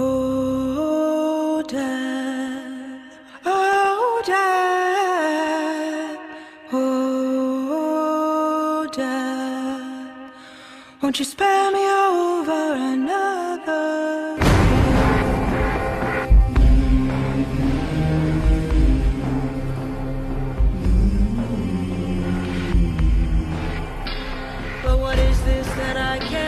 Oh, Dad. Oh, Dad. Oh, Dad. Won't you spare me that I can.